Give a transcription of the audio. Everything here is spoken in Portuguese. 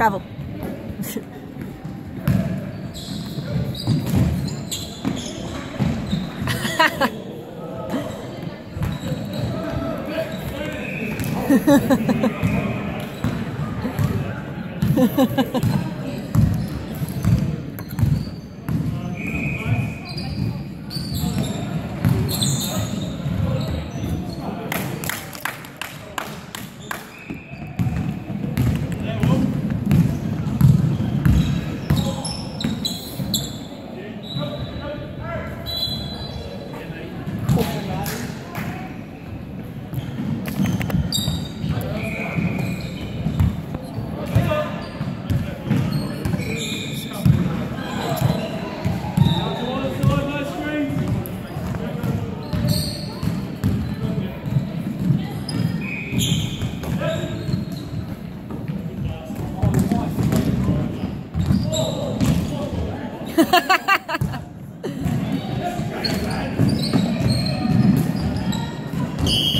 Travou. you.